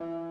you